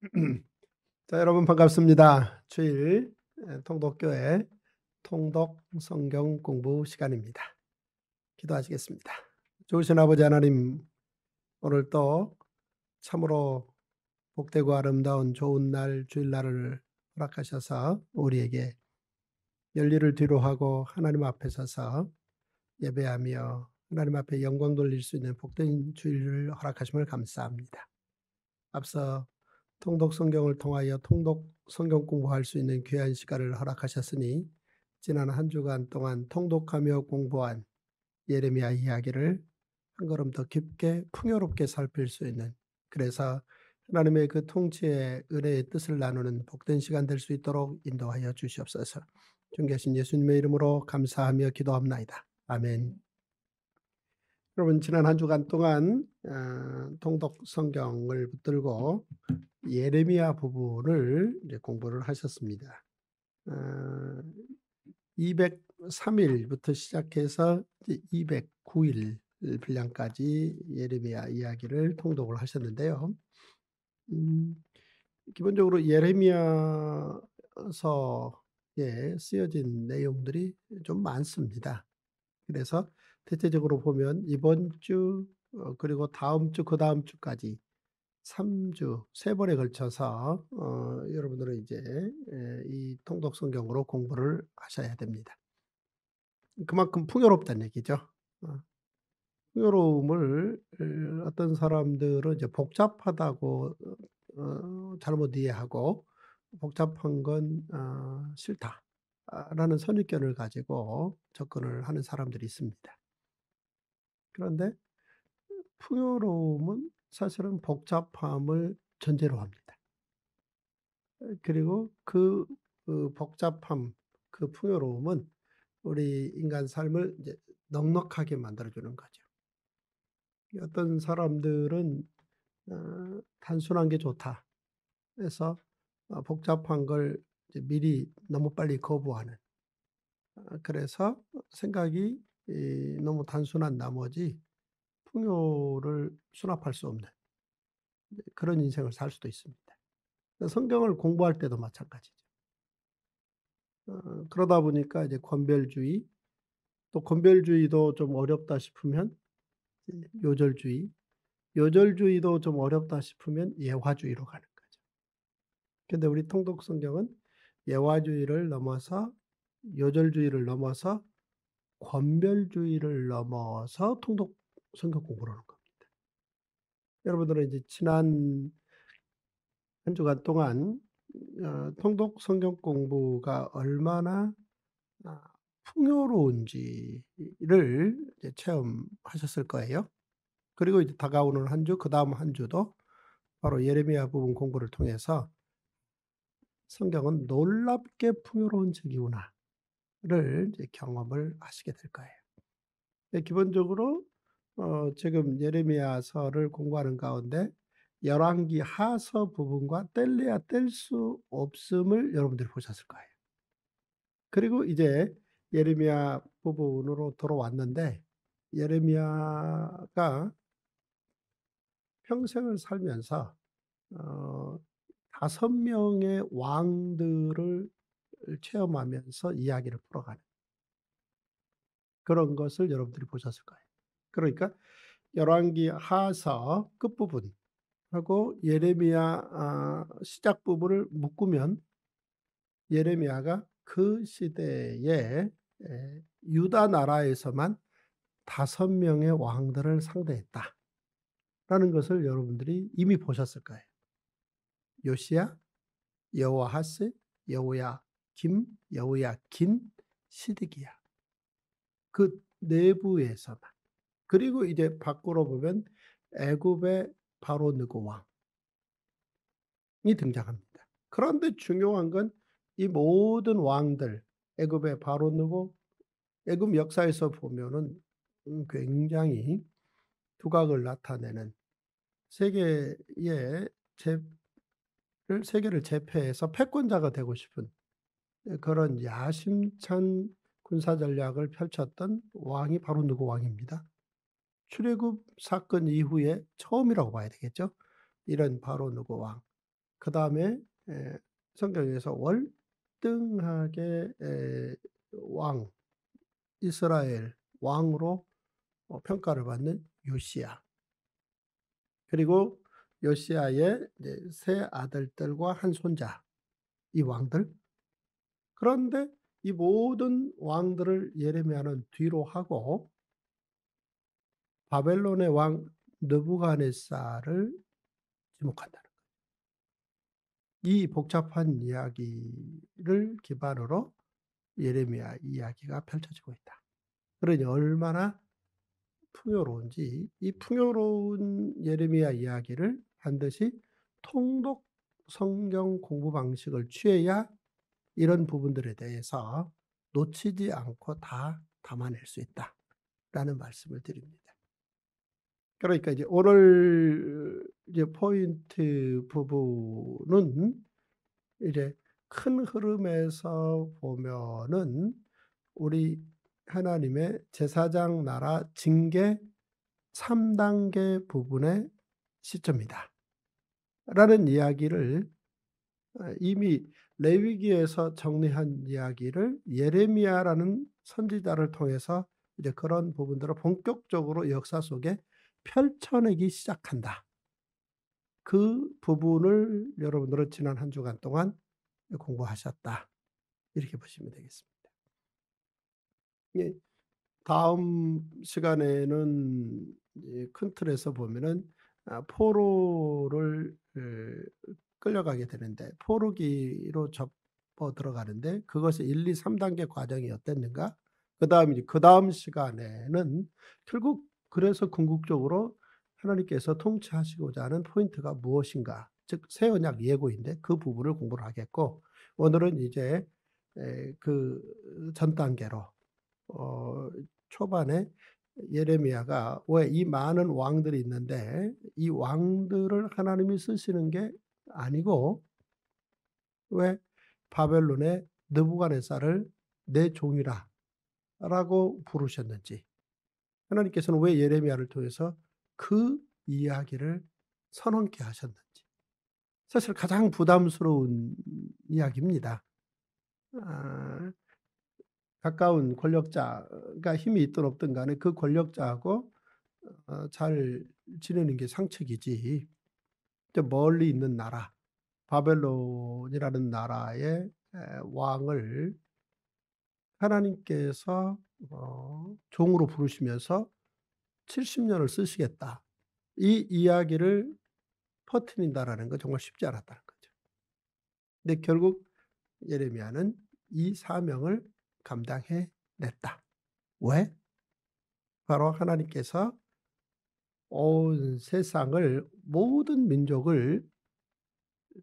자, 여러분 반갑습니다. 주일 통독교회 통독 성경 공부 시간입니다. 기도하시겠습니다. 좋으신 아버지 하나님, 오늘 또 참으로 복되고 아름다운 좋은 날 주일날을 허락하셔서 우리에게 열리를 뒤로 하고 하나님 앞에 서서 예배하며 하나님 앞에 영광 돌릴 수 있는 복된 주일을 허락하심을 감사합니다. 앞서 통독 성경을 통하여 통독 성경 공부할 수 있는 귀한 시간을 허락하셨으니 지난 한 주간 동안 통독하며 공부한 예레미야 이야기를 한 걸음 더 깊게 풍요롭게 살필 수 있는 그래서 하나님의 그 통치의 은혜의 뜻을 나누는 복된 시간 될 수 있도록 인도하여 주시옵소서. 존귀하신 예수님의 이름으로 감사하며 기도합나이다. 아멘. 여러분 지난 한 주간 동안 어, 통독 성경을 붙들고 예레미야 부분을 공부를 하셨습니다. 어, 203일부터 시작해서 209일 분량까지 예레미야 이야기를 통독을 하셨는데요. 음, 기본적으로 예레미야서에 쓰여진 내용들이 좀 많습니다. 그래서 대체적으로 보면 이번 주 어, 그리고 다음 주 그 다음 주까지 3주 3번에 걸쳐서 어 여러분들은 이제 예, 이 통독 성경으로 공부를 하셔야 됩니다. 그만큼 풍요롭다는 얘기죠. 어. 풍요로움을 어떤 사람들은 이제 복잡하다고 어 잘못 이해하고 복잡한 건 어 싫다라는 선입견을 가지고 접근을 하는 사람들이 있습니다. 그런데 풍요로움은 사실은 복잡함을 전제로 합니다. 그리고 그, 그 복잡함, 그 풍요로움은 우리 인간 삶을 이제 넉넉하게 만들어주는 거죠. 어떤 사람들은 어, 단순한 게 좋다. 해서 어, 복잡한 걸 미리 너무 빨리 거부하는. 어, 그래서 생각이 너무 단순한 나머지 풍요를 수납할 수 없는 그런 인생을 살 수도 있습니다. 성경을 공부할 때도 마찬가지죠. 어, 그러다 보니까 이제 권별주의, 또 권별주의도 좀 어렵다 싶으면 요절주의, 요절주의도 좀 어렵다 싶으면 예화주의로 가는 거죠. 근데 우리 통독 성경은 예화주의를 넘어서 요절주의를 넘어서 권별주의를 넘어서 통독 성경 공부를 하는 겁니다. 여러분들은 이제 지난 한 주간 동안 어, 통독 성경 공부가 얼마나 아, 풍요로운지를 체험하셨을 거예요. 그리고 이제 다가오는 한 주, 그 다음 한 주도 바로 예레미야 부분 공부를 통해서 성경은 놀랍게 풍요로운 책이구나 를 이제 경험을 하시게 될 거예요. 네, 기본적으로 어 지금 예레미야서를 공부하는 가운데 열왕기 하서 부분과 뗄래야 뗄 수 없음을 여러분들이 보셨을 거예요. 그리고 이제 예레미야 부분으로 돌아왔는데 예레미야가 평생을 살면서 어 다섯 명의 왕들을 체험하면서 이야기를 풀어가는 그런 것을 여러분들이 보셨을 거예요. 그러니까 열왕기 하서 끝부분 하고 예레미야 아, 시작 부분을 묶으면 예레미야가 그 시대에 유다 나라에서만 다섯 명의 왕들을 상대했다. 라는 것을 여러분들이 이미 보셨을 거예요. 요시야, 여호아하스, 여호야 김, 여호야 긴, 시드기야. 그 내부에서만 그리고 이제 밖으로 보면 애굽의 바로 느고 왕이 등장합니다. 그런데 중요한 건 이 모든 왕들 애굽의 바로 느고 애굽 역사에서 보면은 음, 굉장히 두각을 나타내는 세계의 제 세계를 제패해서 패권자가 되고 싶은 그런 야심찬 군사 전략을 펼쳤던 왕이 바로 누구 왕입니다. 출애굽 사건 이후에 처음이라고 봐야 되겠죠. 이런 바로 누구 왕. 그 다음에 에, 성경에서 월등하게 에, 왕 이스라엘 왕으로 어, 평가를 받는 요시야. 그리고 요시야의 세 아들들과 한 손자 이 왕들. 그런데 이 모든 왕들을 예레미야는 뒤로 하고 바벨론의 왕 느부갓네살을 지목한다는 거예요. 이 복잡한 이야기를 기반으로 예레미야 이야기가 펼쳐지고 있다. 그러니 얼마나 풍요로운지 이 풍요로운 예레미야 이야기를 반드시 통독 성경 공부 방식을 취해야 이런 부분들에 대해서 놓치지 않고 다 담아낼 수 있다라는 말씀을 드립니다. 그러니까 이제 오늘 이제 포인트 부분은 이제 큰 흐름에서 보면은 우리 하나님의 제사장 나라 징계 3단계 부분의 시점이다. 라는 이야기를 어, 이미 레위기에서 정리한 이야기를 예레미야라는 선지자를 통해서 이제 그런 부분들을 본격적으로 역사 속에 펼쳐내기 시작한다. 그 부분을 여러분들은 지난 한 주간 동안 공부하셨다. 이렇게 보시면 되겠습니다. 예, 다음 시간에는 큰 틀에서 보면은 아, 포로를 끌려가게 되는데 포로기로 접어 들어가는데 그것이 1, 2, 3단계 과정이 어땠는가? 그 다음 이제 그 다음 시간에는 결국 그래서 궁극적으로 하나님께서 통치하시고자 하는 포인트가 무엇인가? 즉 새 언약 예고인데 그 부분을 공부를 하겠고 오늘은 이제 그 전 단계로 어 초반에 예레미야가 왜 이 많은 왕들이 있는데 이 왕들을 하나님이 쓰시는 게 아니고 왜 바벨론의 느부갓네살을 내 종이라 라고 부르셨는지 하나님께서는 왜 예레미야를 통해서 그 이야기를 선언케 하셨는지 사실 가장 부담스러운 이야기입니다. 아, 가까운 권력자가 힘이 있든 없든 간에 그 권력자하고 어, 잘 지내는 게 상책이지. 멀리 있는 나라, 바벨론이라는 나라의 왕을 하나님께서 어, 종으로 부르시면서 70년을 쓰시겠다. 이 이야기를 퍼트린다라는 건 정말 쉽지 않았다는 거죠. 근데 결국 예레미야는 이 사명을 감당해 냈다. 왜? 바로 하나님께서 온 세상을 모든 민족을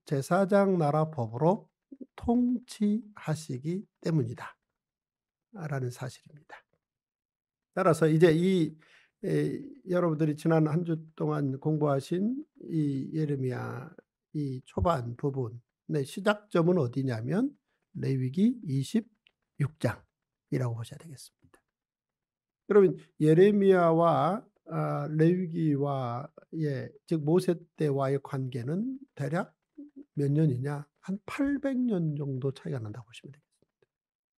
제사장 나라 법으로 통치하시기 때문이다. 라는 사실입니다. 따라서 이제 이 에, 여러분들이 지난 한 주 동안 공부하신 이 예레미야 이 초반 부분의 시작점은 어디냐면 레위기 26장이라고 보셔야 되겠습니다. 그러면 예레미야와 아, 레위기와의 즉 모세 때와의 관계는 대략 몇 년이냐? 한 800년 정도 차이가 난다고 보시면 되겠습니다.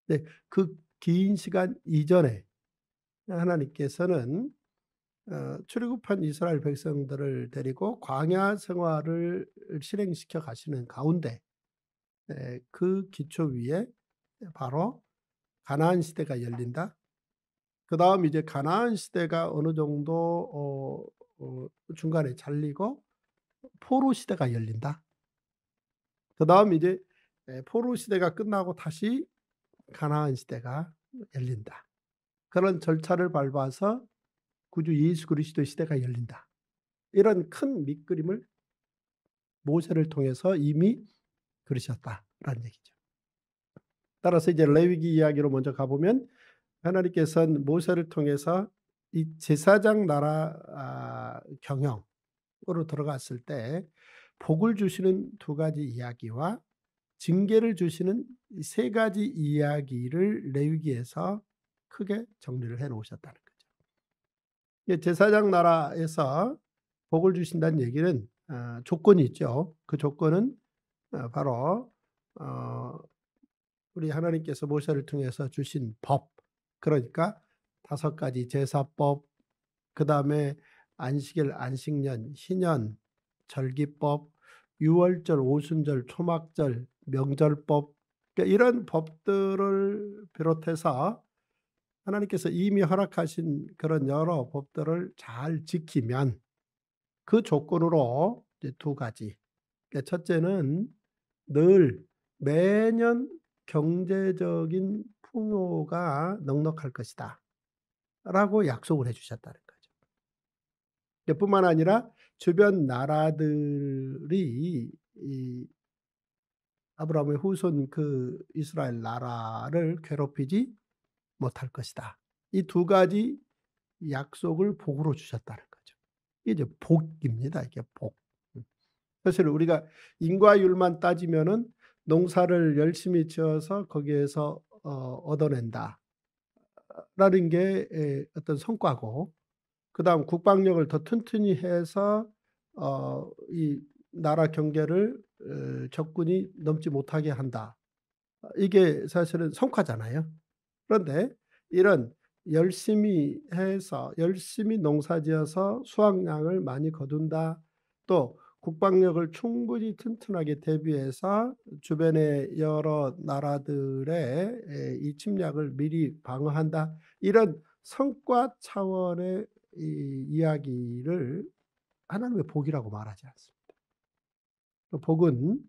네, 그긴 시간 이전에 하나님께서는 어, 출애굽한 이스라엘 백성들을 데리고 광야 생활을 실행시켜 가시는 가운데 에, 그 기초 위에 바로 가나안 시대가 열린다. 그 다음 이제 가나안 시대가 어느 정도 어, 어, 중간에 잘리고 포로 시대가 열린다. 그 다음 이제 포로 시대가 끝나고 다시 가나안 시대가 열린다. 그런 절차를 밟아서 구주 예수 그리스도 시대가 열린다. 이런 큰 밑그림을 모세를 통해서 이미 그러셨다라는 얘기죠. 따라서 이제 레위기 이야기로 먼저 가보면 하나님께서는 모세를 통해서 이 제사장 나라 아, 경영으로 들어갔을 때 복을 주시는 두 가지 이야기와 징계를 주시는 세 가지 이야기를 레위기에서 크게 정리를 해 놓으셨다는 거죠. 제사장 나라에서 복을 주신다는 얘기는 아, 조건이 있죠. 그 조건은 어, 바로 어, 우리 하나님께서 모세를 통해서 주신 법 그러니까 다섯 가지 제사법 그 다음에 안식일 안식년 희년 절기법 유월절 오순절 초막절 명절법 그러니까 이런 법들을 비롯해서 하나님께서 이미 허락하신 그런 여러 법들을 잘 지키면 그 조건으로 이제 두 가지. 그러니까 첫째는 늘 매년 경제적인 풍요가 넉넉할 것이다. 라고 약속을 해 주셨다는 거죠. 뿐만 아니라 주변 나라들이 이 아브라함의 후손 그 이스라엘 나라를 괴롭히지 못할 것이다. 이 두 가지 약속을 복으로 주셨다는 거죠. 이게 이제 복입니다. 이게 복. 음. 사실 우리가 인과율만 따지면은 농사를 열심히 지어서 거기에서 어, 얻어낸다. 라는 게 어떤 성과고, 그 다음 국방력을 더 튼튼히 해서 어, 이 나라 경계를 적군이 넘지 못하게 한다. 이게 사실은 성과잖아요. 그런데 이런 열심히 해서 열심히 농사지어서 수확량을 많이 거둔다. 또 국방력을 충분히 튼튼하게 대비해서 주변의 여러 나라들의 이 침략을 미리 방어한다. 이런 성과 차원의 이 이야기를 하나님의 복이라고 말하지 않습니다. 복은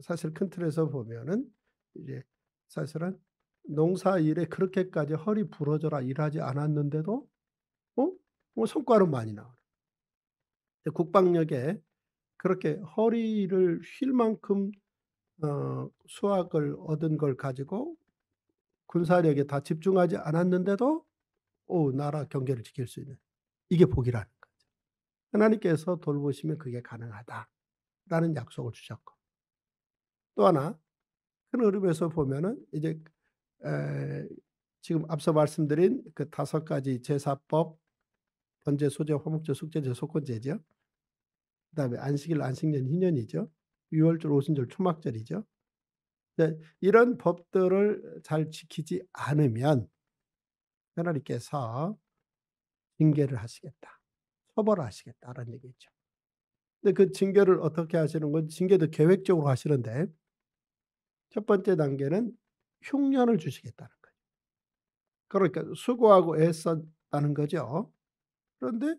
사실 큰 틀에서 보면은 이제 사실은 농사 일에 그렇게까지 허리 부러져라 일하지 않았는데도 어? 뭐 성과는 많이 나오는. 국방력에 그렇게 허리를 휠 만큼 어, 수확을 얻은 걸 가지고 군사력에 다 집중하지 않았는데도 오, 나라 경계를 지킬 수 있는 이게 복이라는 거죠. 하나님께서 돌보시면 그게 가능하다라는 약속을 주셨고 또 하나 큰 흐름에서 보면은 이제 에, 지금 앞서 말씀드린 그 다섯 가지 제사법, 번제, 소제, 화목제, 숙제제, 속건제죠. 그다음에 안식일, 안식년, 희년이죠. 유월절, 오순절, 초막절이죠. 네, 이런 법들을 잘 지키지 않으면 하나님께서 징계를 하시겠다. 처벌하시겠다라는 얘기죠. 근데 그 징계를 어떻게 하시는 건 징계도 계획적으로 하시는데 첫 번째 단계는 흉년을 주시겠다는 거예요. 그러니까 수고하고 애썼다는 거죠. 그런데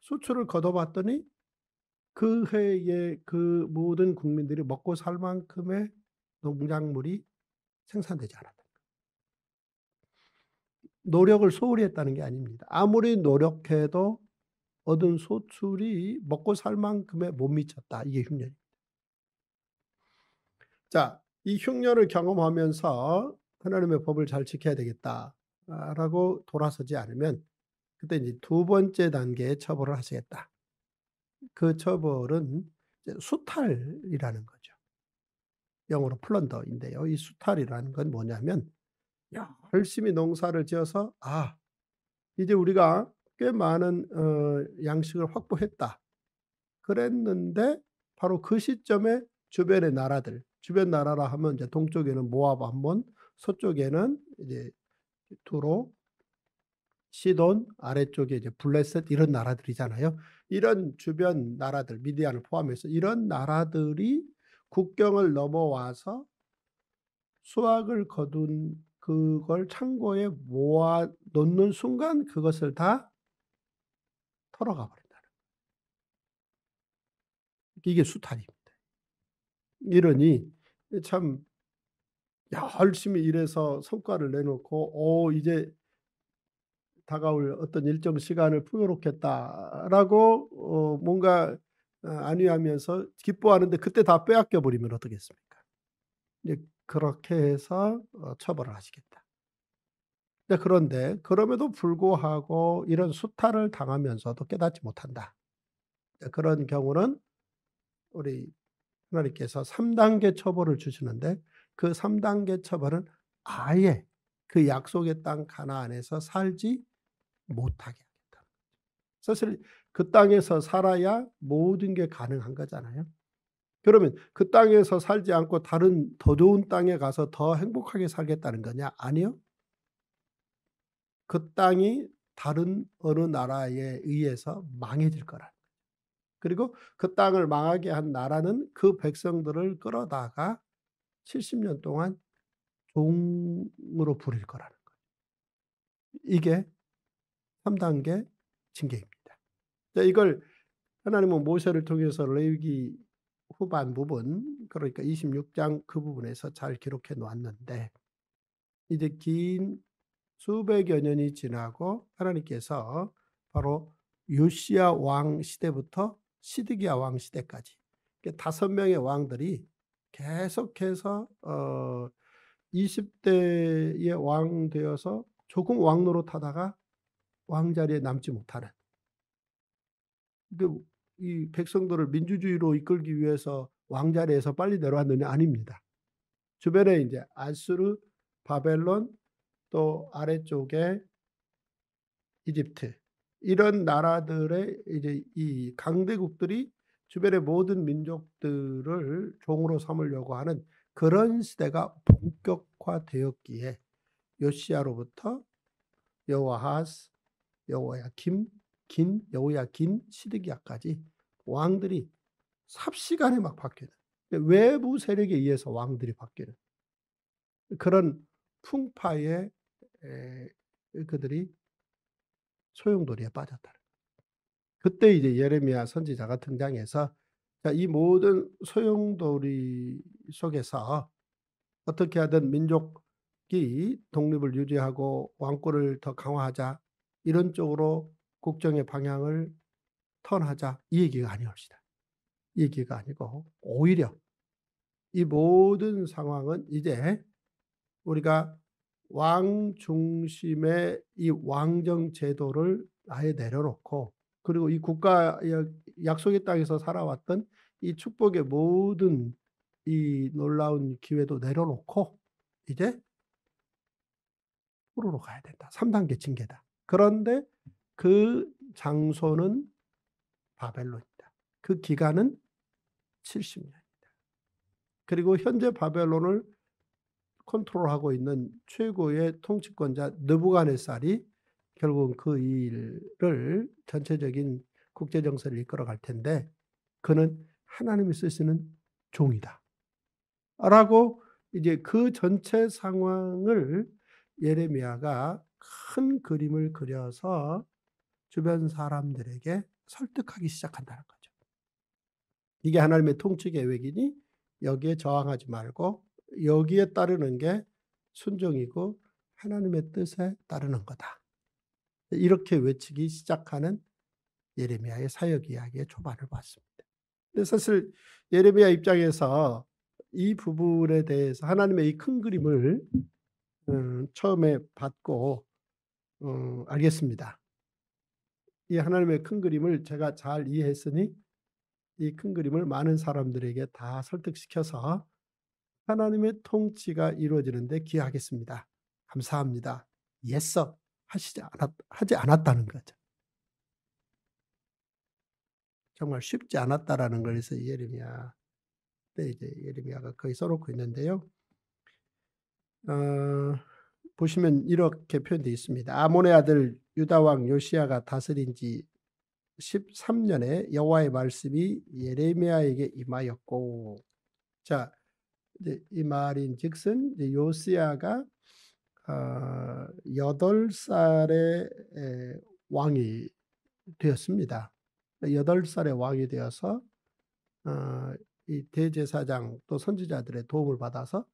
수출을 거둬봤더니 그 해에 그 모든 국민들이 먹고 살 만큼의 농작물이 생산되지 않았다. 노력을 소홀히 했다는 게 아닙니다. 아무리 노력해도 얻은 소출이 먹고 살 만큼에 못 미쳤다. 이게 흉년입니다. 자, 이 흉년을 경험하면서 하나님의 법을 잘 지켜야 되겠다라고 돌아서지 않으면 그때 이제 두 번째 단계의 처벌을 하시겠다. 그 처벌은 수탈이라는 거죠. 영어로 플런더인데요. 이 수탈이라는 건 뭐냐면 열심히 농사를 지어서 아 이제 우리가 꽤 많은 어, 양식을 확보했다. 그랬는데 바로 그 시점에 주변의 나라들 주변 나라라 하면 이제 동쪽에는 모압 한번, 서쪽에는 이제 두로, 시돈, 아래쪽에 이제 블레셋 이런 나라들이잖아요. 이런 주변 나라들, 미디안을 포함해서 이런 나라들이 국경을 넘어와서 수확을 거둔 그걸 창고에 모아 놓는 순간 그것을 다 털어가 버린다는 이게 수탈입니다. 이러니 참 열심히 일해서 성과를 내놓고 오 이제 다가올 어떤 일정 시간을 풍요롭겠다라고 어 뭔가 어 안위하면서 기뻐하는데 그때 다 빼앗겨 버리면 어떻겠습니까? 그렇게 해서 어 처벌을 하시겠다. 그런데 그럼에도 불구하고 이런 수탈을 당하면서도 깨닫지 못한다. 그런 경우는 우리 하나님께서 3단계 처벌을 주시는데 그 3단계 처벌은 아예 그 약속의 땅 가나안에서 살지 못하게 하겠다. 사실 그 땅에서 살아야 모든 게 가능한 거잖아요. 그러면 그 땅에서 살지 않고 다른 더 좋은 땅에 가서 더 행복하게 살겠다는 거냐? 아니요. 그 땅이 다른 어느 나라에 의해서 망해질 거라. 그리고 그 땅을 망하게 한 나라는 그 백성들을 끌어다가 70년 동안 종으로 부릴 거라는 거예요. 이게 3단계 징계입니다. 이걸 하나님은 모세를 통해서 레위기 후반 부분 그러니까 26장 그 부분에서 잘 기록해 놓았는데 이제 긴 수백여 년이 지나고 하나님께서 바로 요시야 왕 시대부터 시드기야 왕 시대까지 다섯 명의 왕들이 계속해서 어 20대의 왕 되어서 조금 왕 노릇 하다가 왕자리에 남지 못하는 그이 백성들을 민주주의로 이끌기 위해서 왕자리에서 빨리 내려왔느냐 아닙니다. 주변에 이제 아수르, 바벨론 또 아래쪽에 이집트 이런 나라들의 이제 이 강대국들이 주변의 모든 민족들을 종으로 삼으려고 하는 그런 시대가 본격화되었기에 요시아로부터 여호아하스, 여호야김, 긴, 여호야긴, 시드기야까지 왕들이 삽시간에 막 바뀌는 외부 세력에 의해서 왕들이 바뀌는 그런 풍파에 그들이 소용돌이에 빠졌다. 그때 이제 예레미야 선지자가 등장해서 이 모든 소용돌이 속에서 어떻게 하든 민족이 독립을 유지하고 왕권을 더 강화하자 이런 쪽으로 국정의 방향을 턴하자 이 얘기가 아니옵시다. 이 얘기가 아니고 오히려 이 모든 상황은 이제 우리가 왕 중심의 이 왕정 제도를 아예 내려놓고 그리고 이 국가 약속의 땅에서 살아왔던 이 축복의 모든 이 놀라운 기회도 내려놓고 이제 프로로 가야 된다. 3단계 징계다. 그런데 그 장소는 바벨론이다. 그 기간은 70년이다. 그리고 현재 바벨론을 컨트롤하고 있는 최고의 통치권자 느부갓네살이 결국 그 일을 전체적인 국제 정세를 이끌어 갈 텐데 그는 하나님이 쓰시는 종이다. 라고 이제 그 전체 상황을 예레미야가 큰 그림을 그려서 주변 사람들에게 설득하기 시작한다는 거죠. 이게 하나님의 통치 계획이니 여기에 저항하지 말고 여기에 따르는 게 순종이고 하나님의 뜻에 따르는 거다. 이렇게 외치기 시작하는 예레미야의 사역 이야기의 초반을 봤습니다. 근데 사실 예레미야 입장에서 이 부분에 대해서 하나님의 이 큰 그림을 음, 처음에 받고 음, 알겠습니다. 이 하나님의 큰 그림을 제가 잘 이해했으니 이 큰 그림을 많은 사람들에게 다 설득시켜서 하나님의 통치가 이루어지는데 기하겠습니다. 감사합니다. 예서 하시지 않았, 하지 않았다는 거죠. 정말 쉽지 않았다라는 걸서 예레미야 때 이제 예레미야가 거의 써놓고 있는데요. 어, 보시면 이렇게 표현되어 있습니다. 아몬의 아들 유다 왕 요시아가 다스린 지 13년에 여호와의 말씀이 예레미야에게 임하였고 자 이 말인 즉슨 요시아가 어, 8살의 왕이 되었습니다. 8살의 왕이 되어서 어, 이 대제사장 또 선지자들의 도움을 받아서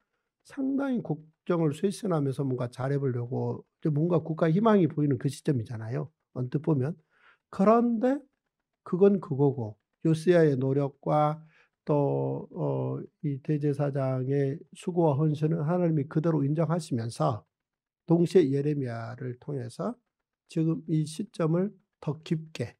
상당히 국정을 쇄신하면서 뭔가 잘해보려고 뭔가 국가 희망이 보이는 그 시점이잖아요. 언뜻 보면. 그런데 그건 그거고 요시아의 노력과 또, 어, 이 대제사장의 수고와 헌신을 하나님이 그대로 인정하시면서 동시에 예레미야를 통해서 지금 이 시점을 더 깊게,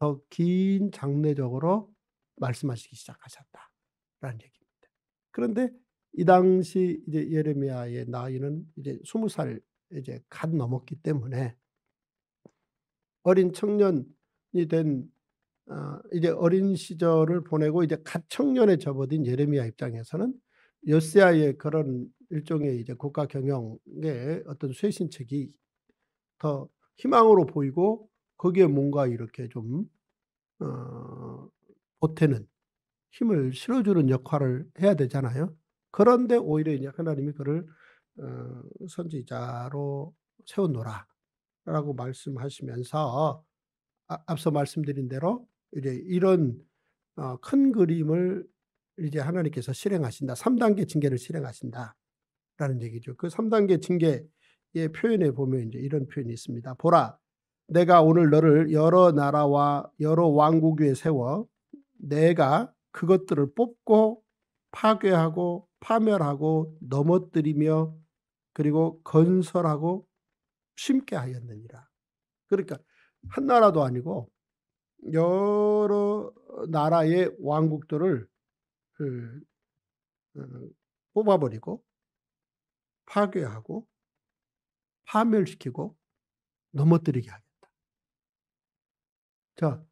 더 긴 장례적으로 말씀하시기 시작하셨다라는 얘기입니다. 그런데 이 당시 이제 예레미야의 나이는 이제 스무 살 이제 갓 넘었기 때문에 어린 청년이 된 어 이제 어린 시절을 보내고 이제 갓 청년에 접어든 예레미야 입장에서는 요시야의 그런 일종의 이제 국가 경영의 어떤 쇄신책이 더 희망으로 보이고 거기에 뭔가 이렇게 좀 어 보태는 힘을 실어주는 역할을 해야 되잖아요. 그런데 오히려 이제 하나님이 그를 어 선지자로 세웠노라 라고 말씀하시면서 아 앞서 말씀드린 대로 이제 이런 어 큰 그림을 이제 하나님께서 실행하신다. 3 단계 징계를 실행하신다 라는 얘기죠. 그 3 단계 징계의 표현에 보면 이제 이런 표현이 있습니다. 보라 내가 오늘 너를 여러 나라와 여러 왕국 위에 세워 내가 그것들을 뽑고 파괴하고 파멸하고 넘어뜨리며 그리고 건설하고 심게 하였느니라. 그러니까 한 나라도 아니고 여러 나라의 왕국들을 그어 뽑아 버리고 파괴하고 파멸시키고 넘어뜨리게 하겠다. 자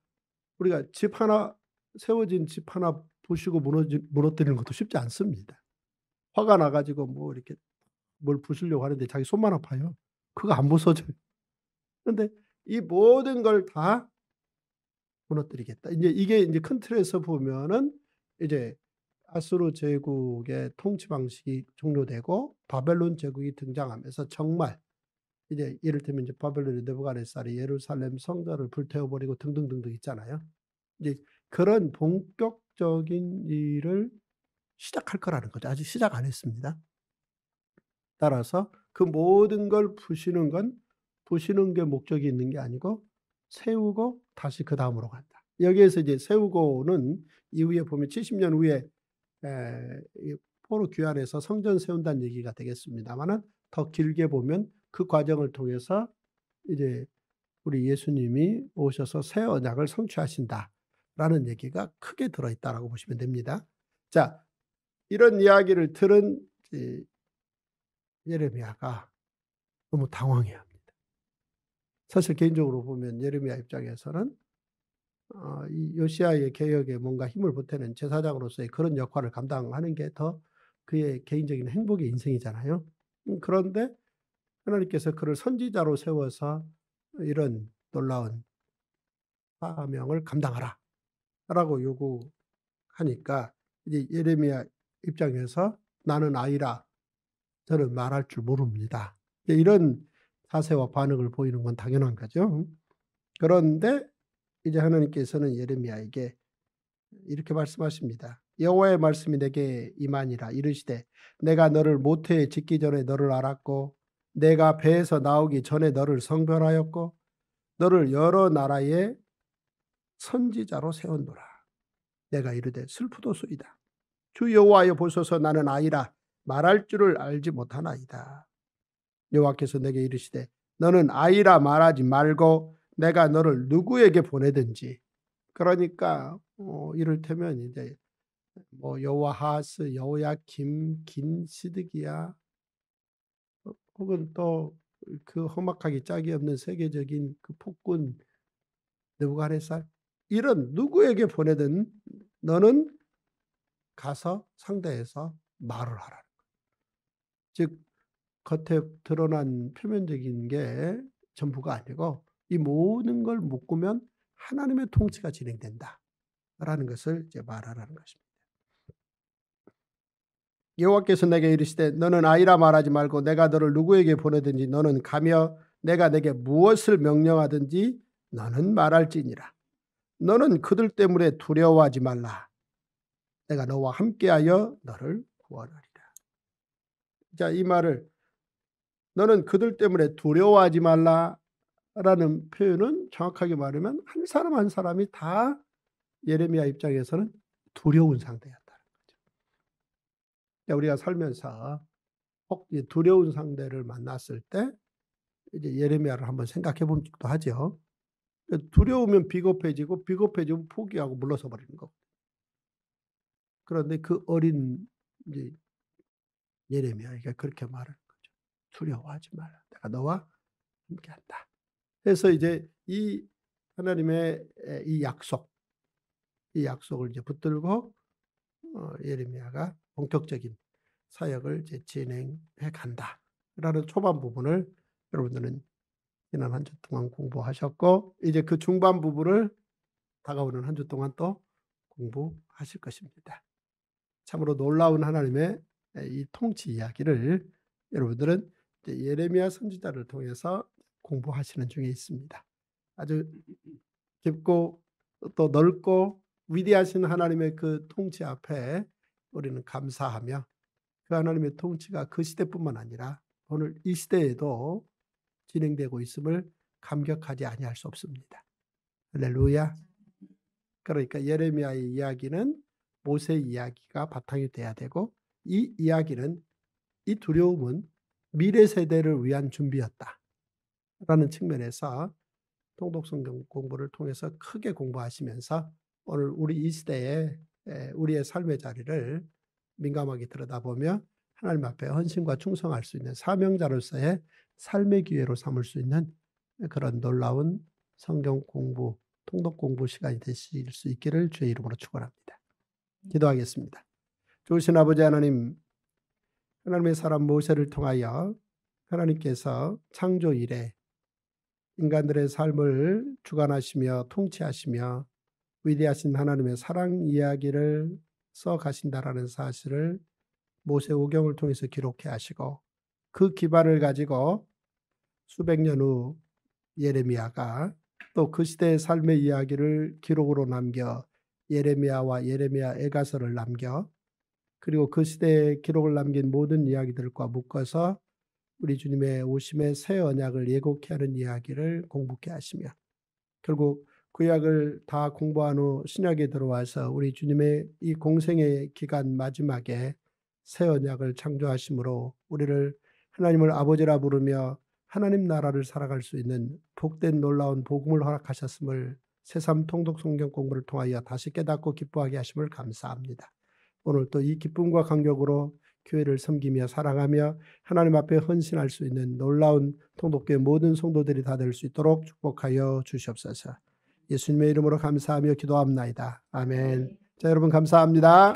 우리가 집 하나 세워진 집 하나 부수고 무너지 무너뜨리는 것도 쉽지 않습니다. 화가 나 가지고 뭐 이렇게 뭘 부수려고 하는데 자기 손만 아파요. 그거 안 부서져요. 그런데 이 모든 걸 다 무너뜨리겠다. 인제 이게 인제 큰 틀에서 보면은 이제 아수르 제국의 통치 방식이 종료되고 바벨론 제국이 등장하면서 정말 이제 이를테면 이제 바벨론의 느부갓네살이 예루살렘 성전을 불태워 버리고 등등등등 있잖아요. 이제 그런 본격적인 일을 시작할 거라는 거죠. 아직 시작 안 했습니다. 따라서 그 모든 걸 부시는 건 부시는 게 목적이 있는 게 아니고 세우고 다시 그 다음으로 간다. 여기에서 이제 세우고는 이후에 보면 70년 후에 포로 귀환해서 성전 세운다는 얘기가 되겠습니다마는 더 길게 보면 그 과정을 통해서 이제 우리 예수님이 오셔서 새 언약을 성취하신다라는 얘기가 크게 들어 있다라고 보시면 됩니다. 자 이런 이야기를 들은 이 예레미야가 너무 당황해 합니다. 사실 개인적으로 보면 예레미야 입장에서는 어이 요시야의 개혁에 뭔가 힘을 보태는 제사장으로서의 그런 역할을 감당하는 게 더 그의 개인적인 행복의 인생이잖아요. 음 그런데 하나님께서 그를 선지자로 세워서 이런 놀라운 사명을 감당하라 라고 요구하니까 이제 예레미야 입장에서 "나는 아이라 저는 말할 줄 모릅니다." 이런 자세와 반응을 보이는 건 당연한 거죠. 그런데 이제 하나님께서는 예레미야에게 이렇게 말씀하십니다. "여호와의 말씀이 내게 임하니라 이르시되 내가 너를 모태에 짓기 전에 너를 알았고 내가 배에서 나오기 전에 너를 성별하였고 너를 여러 나라의 선지자로 세웠노라. 내가 이르되 슬프도소이다. 주 여호와여 보소서 나는 아이라 말할 줄을 알지 못하나이다. 여호와께서 내게 이르시되 너는 아이라 말하지 말고 내가 너를 누구에게 보내든지 그러니까 어 이를테면 이제 뭐 여호아하스, 여호야김, 긴시드기야 어 혹은 또 그 험악하기 짝이 없는 세계적인 그 폭군 느부갓네살 이런 누구에게 보내든 너는 가서 상대해서 말을 하라는 거예요. 즉 겉에 드러난 표면적인 게 전부가 아니고 이 모든 걸 묶으면 하나님의 통치가 진행된다라는 것을 이제 말하라는 것입니다. 여호와께서 내게 이르시되 너는 아이라 말하지 말고 내가 너를 누구에게 보내든지 너는 가며 내가 내게 무엇을 명령하든지 너는 말할지니라. 너는 그들 때문에 두려워하지 말라. 내가 너와 함께하여 너를 구원하리라. 자, 이 말을 너는 그들 때문에 두려워하지 말라 라는 표현은 정확하게 말하면 한 사람 한 사람이 다 예레미야 입장에서는 두려운 상태였다는 거죠. 우리가 살면서 혹 두려운 상대를 만났을 때 이제 예레미야를 한번 생각해 보기도 하죠. 두려우면 비겁해지고 비겁해지면 포기하고 물러서 버리는 거. 그런데 그 어린 이제 예레미야에게 그렇게 말하는 거죠. 두려워하지 말라. 내가 너와 함께한다. 그래서 이제 이 하나님의 이 약속, 이 약속을 이제 붙들고 어, 예레미야가 본격적인 사역을 이제 진행해 간다라는 초반 부분을 여러분들은 지난 한 주 동안 공부하셨고 이제 그 중반 부분을 다가오는 한 주 동안 또 공부하실 것입니다. 참으로 놀라운 하나님의 이 통치 이야기를 여러분들은 예레미야 선지자를 통해서 공부하시는 중에 있습니다. 아주 깊고 또 넓고 위대하신 하나님의 그 통치 앞에 우리는 감사하며 그 하나님의 통치가 그 시대뿐만 아니라 오늘 이 시대에도 진행되고 있음을 감격하지 아니할 수 없습니다. 할렐루야. 그러니까 예레미야의 이야기는 모세 이야기가 바탕이 돼야 되고 이 이야기는 이 두려움은 미래 세대를 위한 준비였다. 라는 측면에서 통독성경 공부를 통해서 크게 공부하시면서 오늘 우리 이 시대에 우리의 삶의 자리를 민감하게 들여다보며 하나님 앞에 헌신과 충성할 수 있는 사명자로서의 삶의 기회로 삼을 수 있는 그런 놀라운 성경 공부, 통독 공부 시간이 되실 수 있기를 주의 이름으로 축원합니다. 기도하겠습니다. 좋으신 아버지 하나님, 하나님의 사람 모세를 통하여 하나님께서 창조 이래 인간들의 삶을 주관하시며 통치하시며 위대하신 하나님의 사랑 이야기를 써 가신다라는 사실을 모세 오경을 통해서 기록해 하시고 그 기반을 가지고 수백 년 후 예레미야가 또 그 시대의 삶의 이야기를 기록으로 남겨 예레미야와 예레미야 애가서를 남겨. 그리고 그 시대의 기록을 남긴 모든 이야기들과 묶어서 우리 주님의 오심의 새 언약을 예고케 하는 이야기를 공부케 하시며 결국 구약을 다 공부한 후 신약에 들어와서 우리 주님의 이 공생의 기간 마지막에 새 언약을 창조하심으로 우리를 하나님을 아버지라 부르며 하나님 나라를 살아갈 수 있는 복된 놀라운 복음을 허락하셨음을 새삼 통독 성경 공부를 통하여 다시 깨닫고 기뻐하게 하심을 감사합니다. 오늘 또 이 기쁨과 감격으로 교회를 섬기며 사랑하며 하나님 앞에 헌신할 수 있는 놀라운 통독교회 모든 성도들이 다 될 수 있도록 축복하여 주시옵소서. 예수님의 이름으로 감사하며 기도합나이다. 아멘. 자, 여러분 감사합니다.